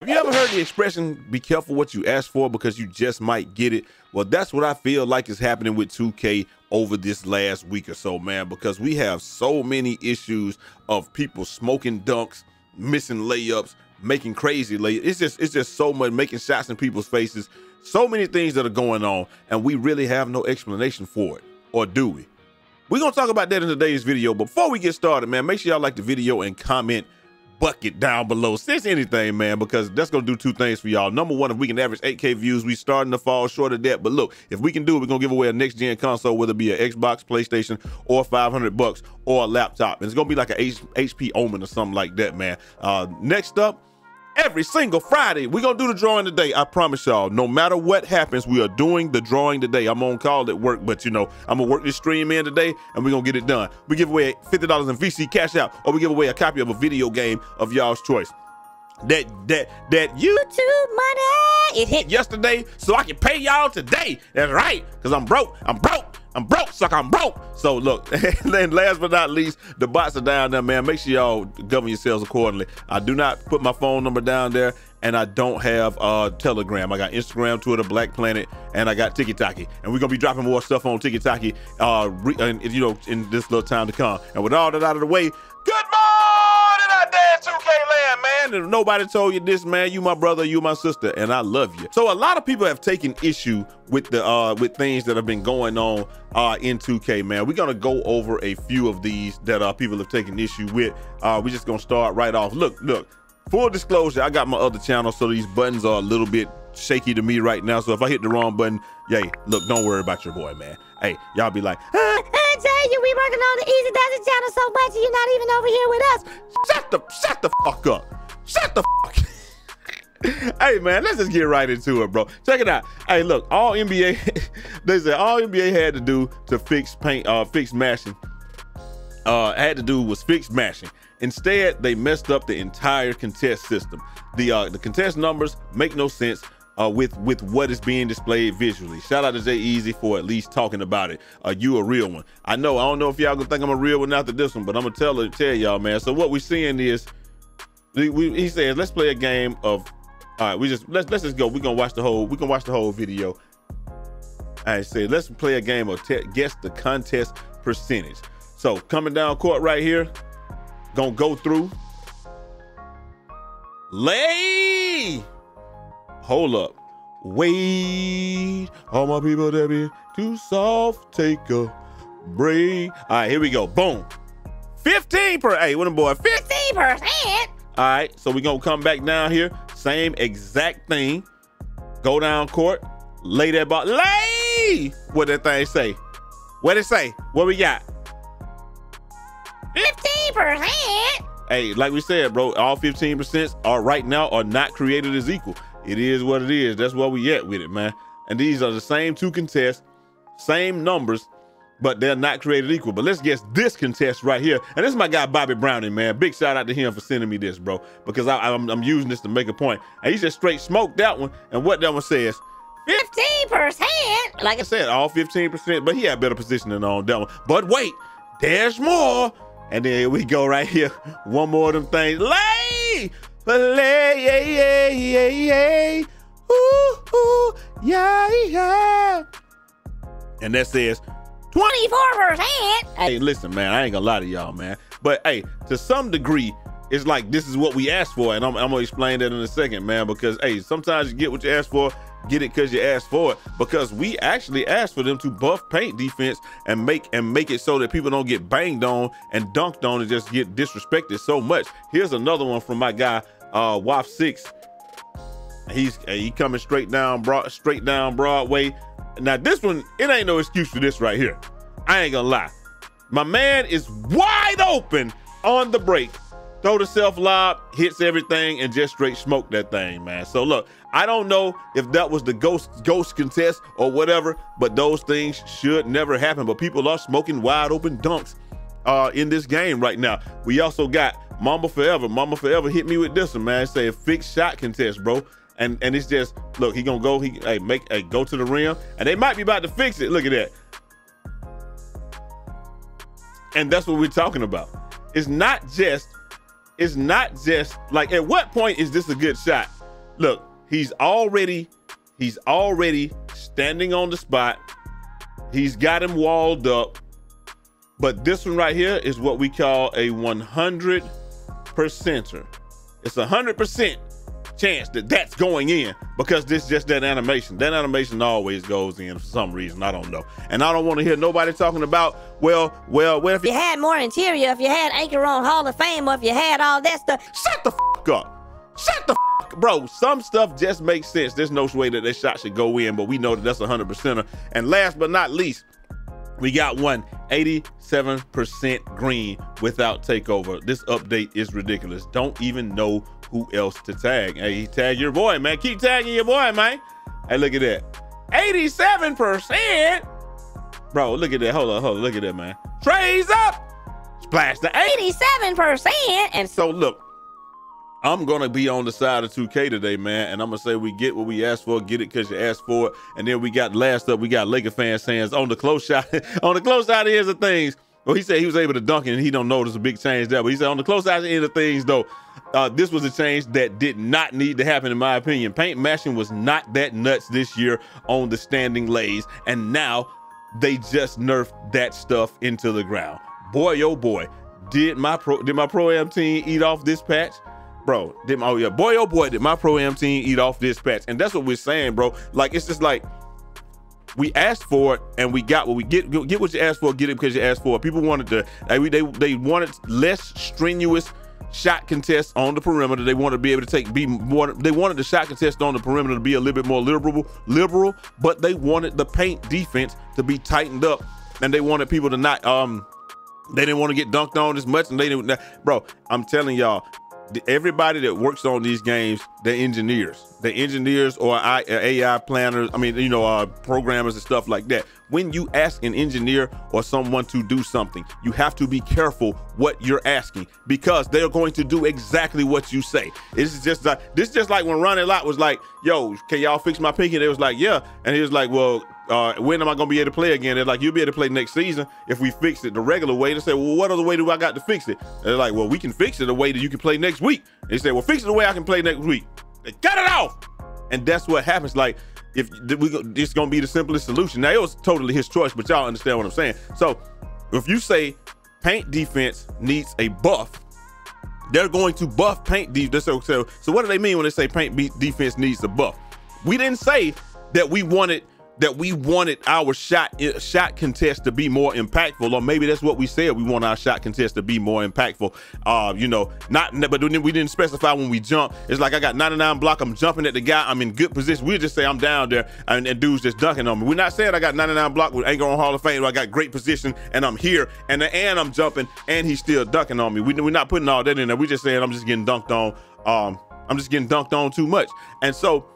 Have you ever heard the expression, be careful what you ask for because you just might get it? Well, that's what I feel like is happening with 2K over this last week or so, man, because we have so many issues of people smoking dunks, missing layups, making crazy layups. It's just, it's just so much making shots in people's faces. So many things that are going on, and we really have no explanation for it. Or do we? We're gonna talk about that in today's video. Before we get started, man, make sure y'all like the video and comment bucket down below. Since anything, man, because that's gonna do two things for y'all. Number one, if we can average 8K views, we starting to fall short of that. But look, if we can do it, we're gonna give away a next gen console, whether it be an Xbox, PlayStation, or 500 bucks, or a laptop. And it's gonna be like a HP Omen or something like that, man. Uh, next up, every single Friday. We're gonna do the drawing today. I promise y'all. No matter what happens, we are doing the drawing today. I'm on call at work, but you know, I'm gonna work this stream in today and we're gonna get it done. We give away $50 in VC cash out, or we give away a copy of a video game of y'all's choice. That that that YouTube money it hit yesterday, so I can pay y'all today. That's right, because I'm broke. I'm broke. I'm broke, suck, I'm broke. So look, and then last but not least, the bots are down there, man. Make sure y'all govern yourselves accordingly. I do not put my phone number down there, and I don't have uh Telegram. I got Instagram, Twitter, Black Planet, and I got TikTok. And we're gonna be dropping more stuff on TikTok, uh, and, you know, in this little time to come. And with all that out of the way, good there, 2K land, man. If nobody told you this, man, you my brother, you my sister, and I love you. So a lot of people have taken issue with the uh with things that have been going on uh in 2K, man. We're gonna go over a few of these that uh people have taken issue with. Uh we're just gonna start right off. Look, look, full disclosure, I got my other channel, so these buttons are a little bit shaky to me right now. So if I hit the wrong button, yay, look, don't worry about your boy, man. Hey, y'all be like, I tell you, we working on the Easy It channel so much, you're not even over here with us. Shut the, shut the fuck up. Shut the fuck hey man, let's just get right into it, bro. Check it out. Hey, look, all NBA they said all NBA had to do to fix paint, uh, fix mashing, uh, had to do was fix mashing. Instead, they messed up the entire contest system. The uh, the contest numbers make no sense. Uh, with with what is being displayed visually. Shout out to Jai Eazy for at least talking about it. Uh, you a real one. I know. I don't know if y'all gonna think I'm a real one after this one, but I'm gonna tell tell y'all, man. So what we're seeing is, we, we, he says, let's play a game of all right, we just let's let's just go. We're gonna watch the whole. We can watch the whole video. I say let's play a game of guess the contest percentage. So coming down court right here, gonna go through. Lay. Hold up. Wait. All my people that be too soft. Take a break. All right, here we go. Boom. 15 per. Hey, what a boy. 15 percent. All right, so we're gonna come back down here. Same exact thing. Go down court, lay that ball. Lay! What that thing say? What it say? What we got? 15%. Hey, like we said, bro, all 15% are right now are not created as equal. It is what it is. That's where we at with it, man. And these are the same two contests, same numbers, but they're not created equal. But let's guess this contest right here. And this is my guy, Bobby Browning, man. Big shout out to him for sending me this, bro, because I, am I'm, I'm using this to make a point. And he just straight smoked that one. And what that one says, 15%. Like I said, all 15%, but he had better positioning on that one. But wait, there's more. And then we go right here. One more of them things. Lay! Yeah, yeah, yeah, yeah. Ooh, ooh, yeah, yeah. And that says 24%. Hey, listen, man, I ain't gonna lie to y'all, man. But hey, to some degree, it's like this is what we asked for, and I'm, I'm, gonna explain that in a second, man. Because hey, sometimes you get what you ask for, get it because you asked for it. Because we actually asked for them to buff paint defense and make and make it so that people don't get banged on and dunked on and just get disrespected so much. Here's another one from my guy, uh, WAF Six. He's he coming straight down, broad, straight down Broadway. Now this one, it ain't no excuse for this right here. I ain't gonna lie. My man is wide open on the break. Throw the self lob, hits everything, and just straight smoke that thing, man. So look, I don't know if that was the ghost ghost contest or whatever, but those things should never happen. But people are smoking wide open dunks uh, in this game right now. We also got Mama Forever. Mama Forever hit me with this one, man. Say a fixed shot contest, bro and and it's just look, he gonna go, he hey make hey, go to the rim, and they might be about to fix it. Look at that. And that's what we're talking about. It's not just, it's not just like at what point is this a good shot? look, he's already he's already standing on the spot. He's got him walled up. But this one right here is what we call a 100 percenter. It's a hundred percent chance that that's going in because this just that animation. That animation always goes in for some reason. I don't know. And I don't want to hear nobody talking about, well, well, well, if you had more interior, if you had Anchor on Hall of Fame, or if you had all that stuff. Shut the fuck up. Shut the fuck Bro, some stuff just makes sense. There's no way that that shot should go in, but we know that that's a 100%er. And last but not least, we got one 87% green without takeover. This update is ridiculous. Don't even know who else to tag. Hey, tag your boy, man. Keep tagging your boy, man. Hey, look at that. 87%. Bro, look at that. Hold on, hold on. Look at that, man. Trey's up. Splash the 87%. And so, look, I'm gonna be on the side of 2K today, man, and I'm gonna say we get what we asked for, get it because you asked for it. And then we got last up, we got Laker fans saying on the close shot, on the close side here's the things. Well, he said he was able to dunk it and he don't notice a big change there. But he said on the close side end of things, though, uh, this was a change that did not need to happen, in my opinion. Paint mashing was not that nuts this year on the standing lays, and now they just nerfed that stuff into the ground. Boy, oh boy, did my pro did my pro am team eat off this patch? Bro, did my oh yeah, boy oh boy, did my pro am team eat off this patch? And that's what we're saying, bro. Like it's just like we asked for it and we got what we get. Get what you asked for, get it because you asked for it. People wanted to, they they, they wanted less strenuous shot contests on the perimeter. They wanted to be able to take be more. They wanted the shot contest on the perimeter to be a little bit more liberal, liberal. But they wanted the paint defense to be tightened up, and they wanted people to not um. They didn't want to get dunked on as much, and they didn't. Bro, I'm telling y'all, everybody that works on these games, they're engineers. They're engineers or AI planners. I mean, you know, uh, programmers and stuff like that. When you ask an engineer or someone to do something, you have to be careful what you're asking because they're going to do exactly what you say. This is just like this is just like when Ronnie Lott was like, "Yo, can y'all fix my pinky?" They was like, "Yeah," and he was like, "Well." Uh, when am I gonna be able to play again? They're like, you'll be able to play next season if we fix it the regular way. They say, well, what other way do I got to fix it? they're like, well, we can fix it the way that you can play next week. They say, well, fix it the way I can play next week. They cut it off, and that's what happens. Like, if we, it's gonna be the simplest solution. Now it was totally his choice, but y'all understand what I'm saying. So, if you say paint defense needs a buff, they're going to buff paint defense. So, so, so what do they mean when they say paint defense needs a buff? We didn't say that we wanted that we wanted our shot eh, shot contest to be more impactful, or maybe that's what we said. We want our shot contest to be more impactful. Uh, you know, not but we didn't specify when we jump. It's like I got 99 block. I'm jumping at the guy. I'm in good position. We just say I'm down there, and, and dudes just dunking on me. We're not saying I got 99 block with Anchor on Hall of Fame. I got great position, and I'm here, and and I'm jumping, and he's still dunking on me. We, we're not putting all that in there. We're just saying I'm just getting dunked on. Um, I'm just getting dunked on too much, and so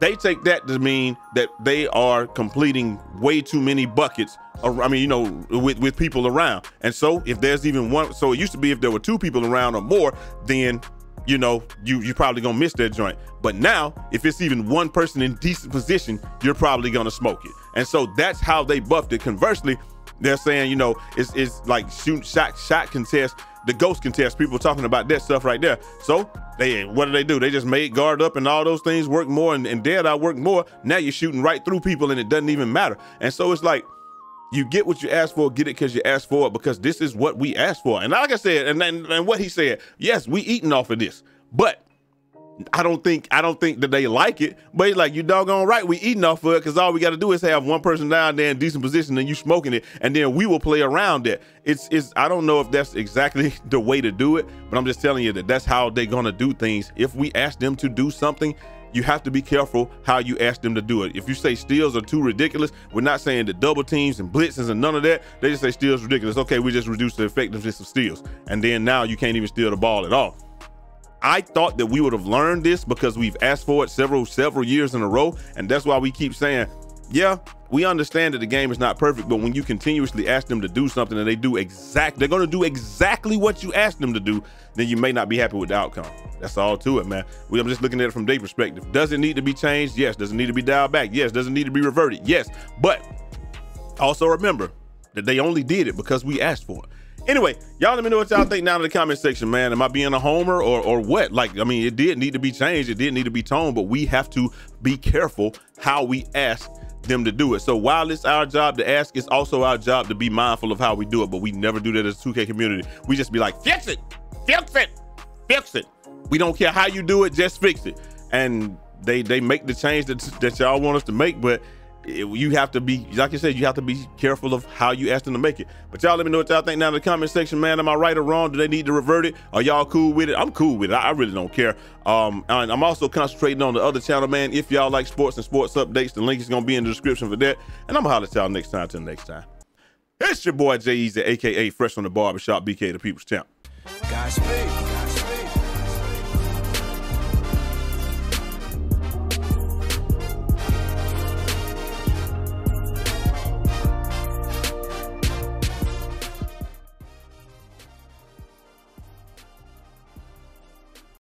they take that to mean that they are completing way too many buckets. I mean, you know, with, with people around. And so if there's even one, so it used to be if there were two people around or more, then you know, you you probably gonna miss that joint. But now, if it's even one person in decent position, you're probably gonna smoke it. And so that's how they buffed it. Conversely, they're saying, you know, it's it's like shoot shot shot contest the ghost contest. People talking about that stuff right there. So they what do they do? They just made guard up and all those things work more and, and Deadeye work more. Now you're shooting right through people and it doesn't even matter. And so it's like you get what you asked for, get it because you asked for it because this is what we asked for. And like I said, and, and, and what he said, yes, we eating off of this, but I don't think I don't think that they like it, but he's like, you doggone right, we eating off of it because all we got to do is have one person down there in decent position and you smoking it, and then we will play around it. It's it's I don't know if that's exactly the way to do it, but I'm just telling you that that's how they're gonna do things. If we ask them to do something, you have to be careful how you ask them to do it. If you say steals are too ridiculous, we're not saying the double teams and blitzes and none of that. They just say steals ridiculous. Okay, we just reduce the effectiveness of steals, and then now you can't even steal the ball at all. I thought that we would have learned this because we've asked for it several several years in a row, and that's why we keep saying, yeah, we understand that the game is not perfect, but when you continuously ask them to do something and they do exact, they're going to do exactly what you ask them to do, then you may not be happy with the outcome. That's all to it, man. We, I'm just looking at it from their perspective. Does it need to be changed? Yes. Does it need to be dialed back? Yes. Does it need to be reverted? Yes. But also remember that they only did it because we asked for it. Anyway, y'all let me know what y'all think down in the comment section, man. Am I being a homer or or what? Like, I mean, it did need to be changed. It did need to be toned, but we have to be careful how we ask them to do it. So while it's our job to ask, it's also our job to be mindful of how we do it. But we never do that as a 2K community. We just be like, fix it, fix it, fix it. We don't care how you do it, just fix it. And they they make the change that, that y'all want us to make, but it, you have to be, like I said, you have to be careful of how you ask them to make it. But y'all let me know what y'all think down in the comment section, man. Am I right or wrong? Do they need to revert it? Are y'all cool with it? I'm cool with it. I, I really don't care. Um, and I'm also concentrating on the other channel, man. If y'all like sports and sports updates, the link is gonna be in the description for that. And I'm gonna holler at y'all next time. Till next time. It's your boy Jai Eazy, aka Fresh on the Barbershop, BK the People's Champ. Godspeed.